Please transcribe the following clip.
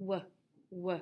w w